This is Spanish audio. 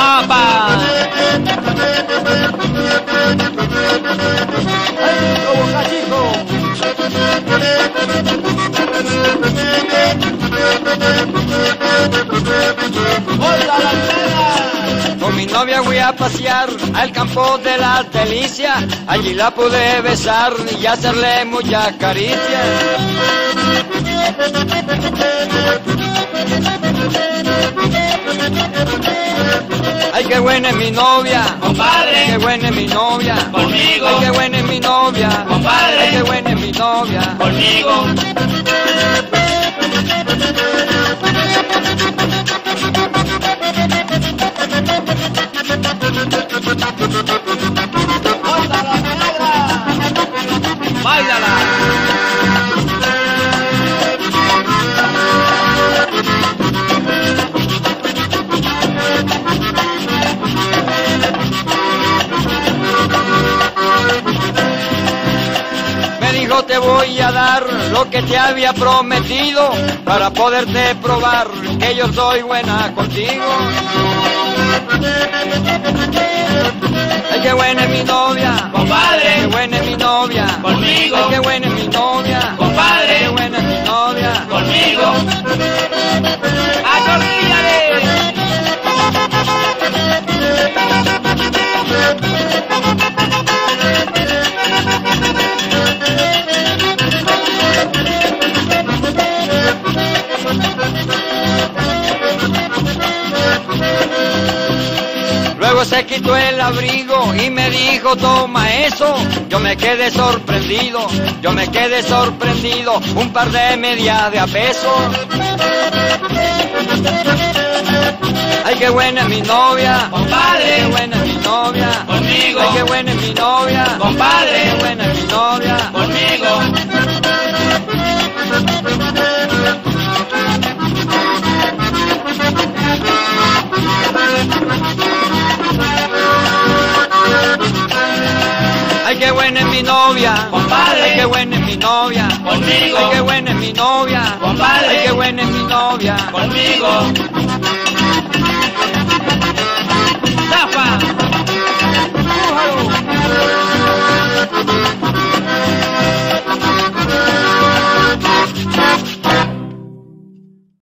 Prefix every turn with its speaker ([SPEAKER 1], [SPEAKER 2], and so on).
[SPEAKER 1] ¡Apa! Con mi novia voy a pasear al campo de las delicias. Allí la pude besar y hacerle muchas caricias. Ay, qué buena es mi novia.
[SPEAKER 2] Compadre.
[SPEAKER 1] Qué buena es mi novia.
[SPEAKER 2] Conmigo.
[SPEAKER 1] Ay, qué buena es mi novia.
[SPEAKER 2] Compadre.
[SPEAKER 1] Ay, qué buena es mi novia.
[SPEAKER 2] Conmigo.
[SPEAKER 1] Te voy a dar lo que te había prometido para poderte probar que yo soy buena contigo. Ay, qué buena es mi novia.
[SPEAKER 2] Compadre.
[SPEAKER 1] Qué buena es mi novia.
[SPEAKER 2] Conmigo.
[SPEAKER 1] Ay, qué buena es mi novia.
[SPEAKER 2] Compadre.
[SPEAKER 1] Qué buena es mi novia.
[SPEAKER 2] Conmigo.
[SPEAKER 1] ¡Acorríllale! Luego se quitó el abrigo y me dijo, toma eso. Yo me quedé sorprendido, yo me quedé sorprendido. Un par de medias de a peso. Ay, qué buena es mi novia.
[SPEAKER 2] Compadre.
[SPEAKER 1] Qué buena es mi novia.
[SPEAKER 2] Conmigo.
[SPEAKER 1] Ay, qué buena es mi novia.
[SPEAKER 2] Compadre.
[SPEAKER 1] Qué buena es mi novia. Qué buena es mi novia.
[SPEAKER 2] Compadre.
[SPEAKER 1] Ay, qué buena es mi novia.
[SPEAKER 2] Conmigo.
[SPEAKER 1] Ay, qué buena es mi novia.
[SPEAKER 2] Compadre.
[SPEAKER 1] Ay, qué buena es mi novia.
[SPEAKER 2] Conmigo.